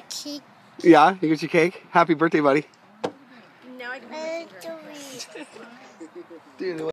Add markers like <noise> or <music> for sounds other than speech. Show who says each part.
Speaker 1: cake.
Speaker 2: Yeah, you get your cake. Happy birthday, buddy.
Speaker 1: Now I can.
Speaker 2: Uh, <laughs>